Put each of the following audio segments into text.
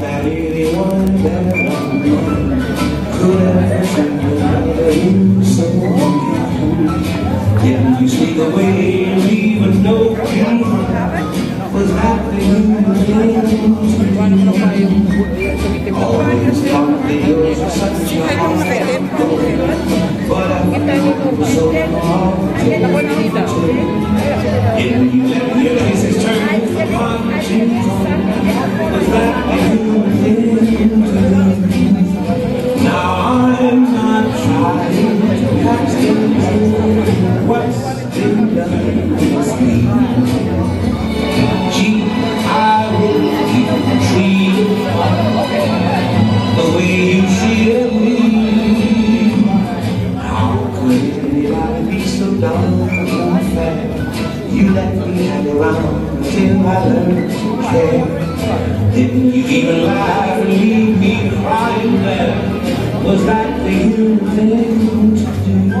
That anyone one that I'm Could ever you so Can you see the way you even know was happening again? All those fondly yours are such a heart But I'm so long to Can you let your faces turn upon the You let me hang around till I learned to care. Didn't you even laugh and leave me crying there? Was that the human thing to do?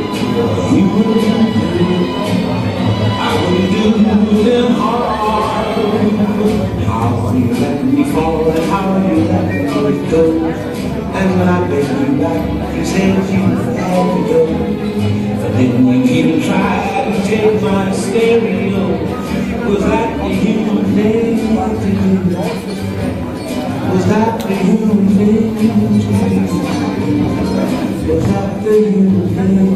and when I beg you back, you said you had to go. But then you even tried to take my stereo. Was that the human thing? Was that the human thing? Was that the human thing